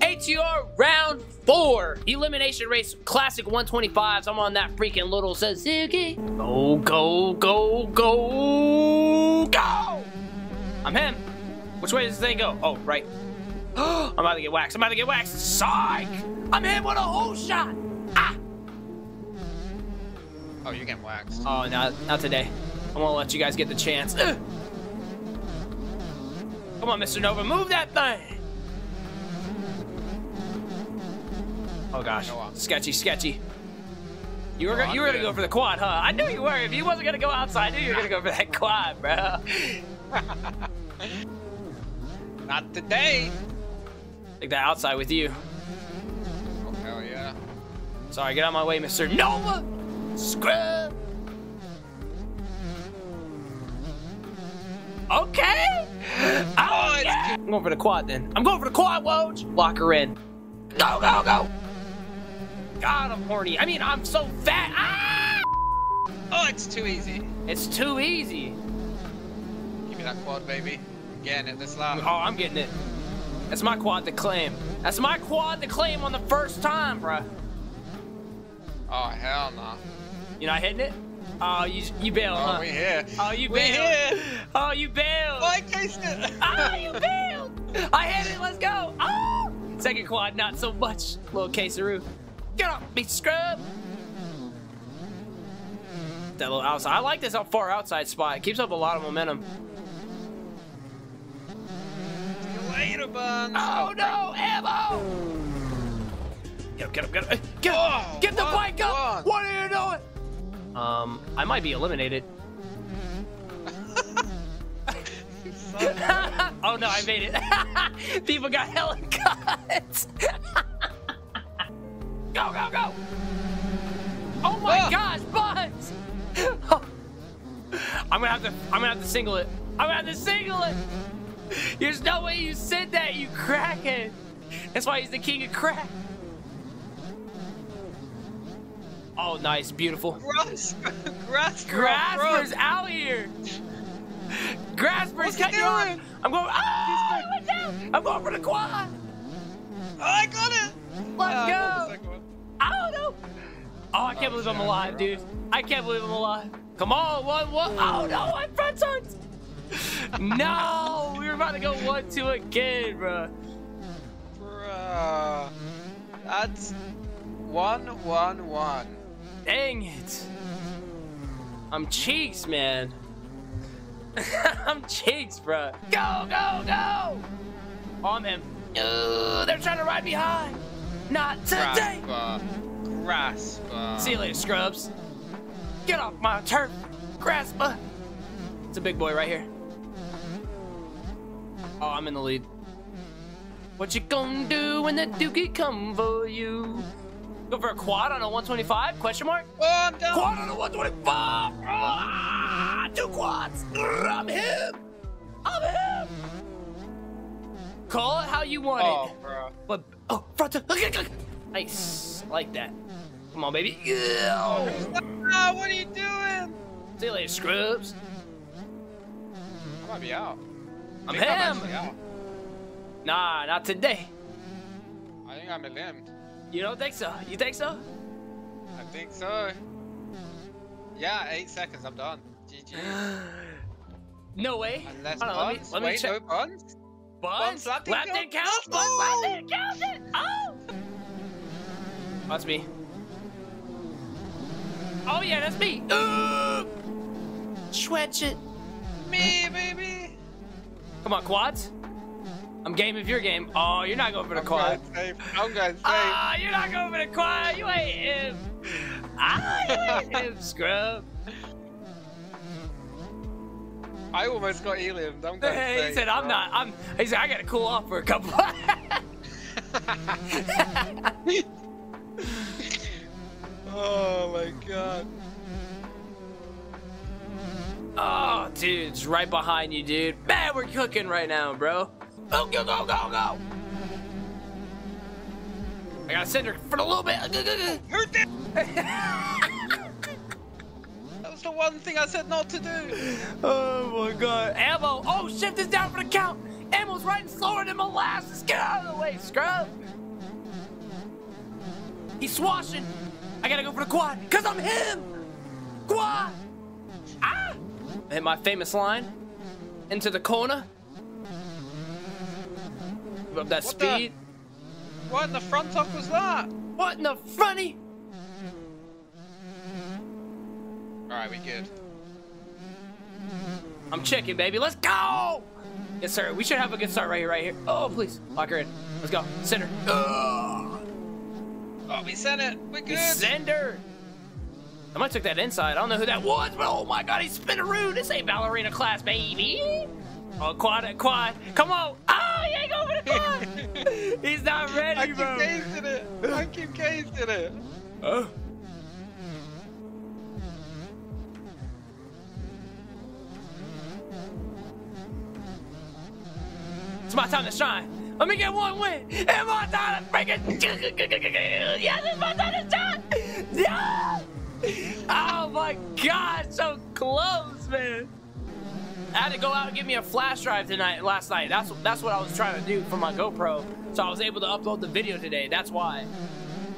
ATR round four. Elimination race, classic 125s. I'm on that freaking little Suzuki. Go, go, go, go, go. I'm him. Which way does this thing go? Oh, right. I'm about to get waxed. I'm about to get waxed. Psych! I'm him with a whole shot. Ah! Oh, you're getting waxed. Oh, not, not today. I'm gonna let you guys get the chance. Ugh. Come on, Mr. Nova, move that thing. Oh gosh, sketchy, sketchy. You were oh, Go gonna, you were gonna go for the quad, huh? I knew you were. If you wasn't gonna go outside, I knew you were gonna go for that quad, bro. Not today. Take that outside with you. Oh, hell yeah. Sorry, get out of my way, Mr. Nova. Scrub. Okay. Oh, yeah. I'm going for the quad then. I'm going for the quad, Woj. Lock her in. Go, go, go. God, I'm horny. I mean, I'm so fat. Ah! Oh, it's too easy. It's too easy. Give me that quad, baby. I'm getting it this lap. Oh, I'm getting it. That's my quad to claim. That's my quad to claim on the first time, bruh. Oh, hell no. You not hitting it? Oh, you you bailed, Oh, huh? we here. Oh, you We bailed. here. Oh, you bailed. Oh, I cased it. Ah, you bailed! I hit it, let's go! Oh! Second quad, not so much. Little caseroo. Get off me, scrub! That little outside. I like this up far outside spot. It keeps up a lot of momentum. Later, Buns. Oh no, ammo! Get up, get up, get up. Get, Oh, get the what? bike up! What? What are you doing? Um, I might be eliminated. oh no, I made it. People got hella cuts. Go, go, go. Oh my Ah. gosh, Buns! I'm gonna have to I'm gonna have to single it. I'm gonna have to single it! There's no way you said that, you crackhead! That's why he's the king of crack. Oh, nice, beautiful. Grasper. Grasper. Grasper's out here. Grasper's What's he cutting you off. I'm going. Oh. I'm going for the quad. Oh, I got it. Let's the go. One. Oh no. Oh, I can't Oh, believe I'm alive, dude. I can't believe I'm alive. Come on, one, one. Oh no, my front hurts. no, we were about to go one, two again, bro. Bruh. That's one, one, one. Dang it. I'm cheeks, man. I'm cheeks, bro. Go, go, go. On him. Ugh, they're trying to ride behind. Not today. Grasper. Uh, Grasper. Uh. See you later, scrubs. Get off my turf, Graspa. Uh. It's a big boy right here. Oh, I'm in the lead. What you gonna do when the dookie come for you? Go for a quad on a 125? Question mark? Oh, I'm down. Quad on a 125! Ah, two quads! I'm him! I'm him! Call it how you want Oh, it. bro. But oh, front to look, look, look. Nice, I like that. Come on, baby. Yeah. Ah, what are you doing? See you later, scrubs. I might be out. I'm I think I'm him. out. Nah, not today. I think I'm eliminated. You don't think so? You think so? I think so. Yeah, eight seconds. I'm done. GG. no way. Unless on, let me let me Wait, check. no buns. Buns. Buns, lap didn't Lap didn't count. count. Buns, Oh! didn't count it. Oh. That's me. Oh yeah, that's me. Ooh. Switch it. Me, baby. Come on, quads. I'm game if you're game. Oh, you're not going for the I'm quad. going. I'm going safe. Ah, you're not going for the quad. You ain't him. Ah, you ain't him, scrub. I almost got heliumed. I'm going he said, "I'm not. I'm." He said, "I gotta cool off for a couple." oh my god. oh, dude, it's right behind you, dude. Man, we're cooking right now, bro. Go, go, go, go, go. I gotta send her for a little bit. Did? that one thing I said not to do. Oh my god. Ammo. Oh, shift is down for the count. Ammo's riding slower than molasses. Get out of the way, scrub. He's swashing. I gotta go for the quad, cause I'm him. Quad. Ah! Hit my famous line into the corner. Give up that What the- speed. What in the front top was that? What in the fronty? Alright, we good. I'm checking, baby. Let's go! Yes, sir. We should have a good start right here, right here. Oh, please. Lock her in. Let's go. Center. Oh, Oh, we sent it. We're good. Sender. I might have took that inside. I don't know who that was, but oh my god, he's spinneroo. This ain't ballerina class, baby. Oh, quad, quad. Come on. Oh, he ain't going for the quad. he's not ready, I ready, keep bro. casing it. I keep casing it. Oh. It's my time to shine. Let me get one win. It's my time to freaking. Yes, it's my time to shine. Yeah. Oh my god, so close, man. I had to go out and get me a flash drive tonight, last night. That's that's what I was trying to do for my GoPro, so I was able to upload the video today. That's why.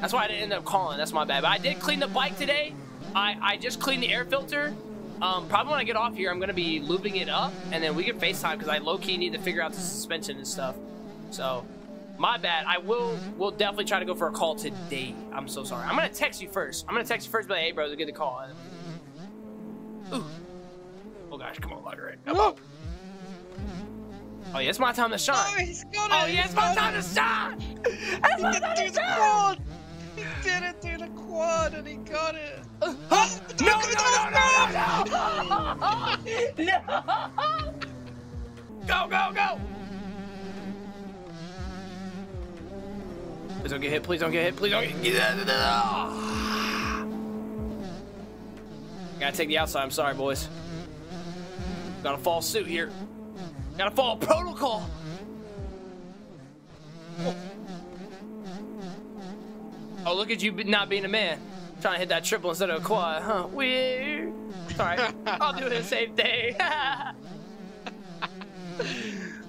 That's why I didn't end up calling. That's my bad. But I did clean the bike today. I, I just cleaned the air filter. Um, probably when I get off here, I'm going to be lubing it up, and then we can FaceTime because I low-key need to figure out the suspension and stuff. So, my bad. I will will definitely try to go for a call today. I'm so sorry. I'm going to text you first. I'm going to text you first, but hey, bro, get the call. Ooh. Oh, gosh. Come on, Lugger. Oh, Oh, yeah, it's my time to shine. oh, he's it. Oh, yeah, it's my time to shine. It's my He time to the shine. quad. He did it through the quad and he got it. Huh? No, no, no, no, no! Go, go, go! Please don't get hit, please don't get hit, please don't get hit. Gotta take the outside, I'm sorry, boys. Gotta fall suit here. Gotta follow protocol. Oh, look at you not being a man. Trying to hit that triple instead of a quad, huh? Weird. Sorry, I'll do it the same day.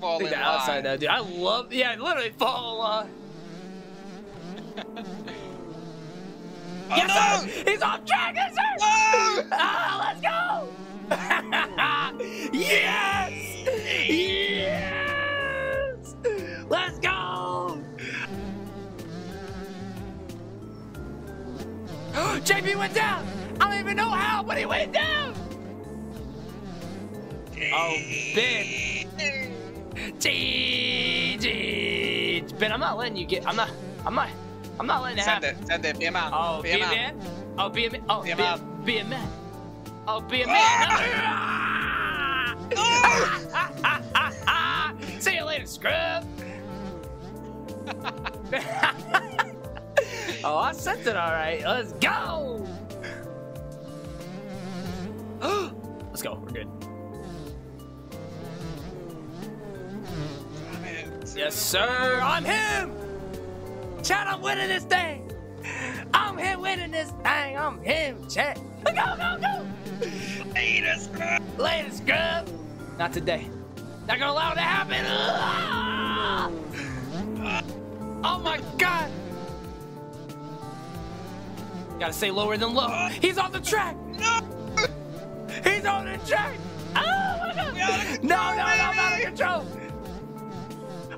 Fall the outside though, dude. I love, yeah, literally fall in line. Oh, yes, no! sir! He's off track, yes, sir! No! Ah, let's go! yes! Yes! Let's go! JP went down! I don't even know how, but he went down! Oh, Ben. GG! Ben, I'm not letting you get, I'm not, I'm not, I'm not letting it Send happen. it. Send it. Be a man. Oh, be be a man. man? Oh, be a man. Oh, Be a man. be a man. Oh, be a man. Ah! See you later, scrub. oh, I sent it all right. Let's go. Let's go. We're good. Yes, sir. I'm him. Chad, I'm winning this thing. I'm him winning this thing. I'm him, Chad. Go, go, go. Later, scrub. Later. Not today. Not gonna allow it to happen. Ah! Oh my god. Gotta stay lower than low. He's on the track. He's on the track. Oh my god. We out of No, no, no, I'm out of control.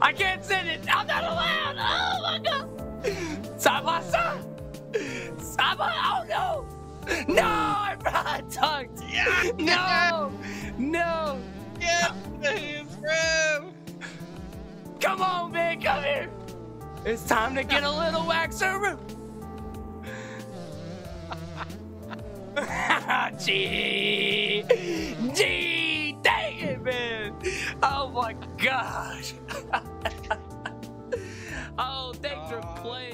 I can't send it. I'm not allowed. Oh my god. Side by side. Side by. Oh no. No, I brought tucked. Yeah. No. No. Get his scrub. Come on, man. Come here. It's time to get a little waxer. Liberace! it, David! Oh my gosh! oh, thanks for playing.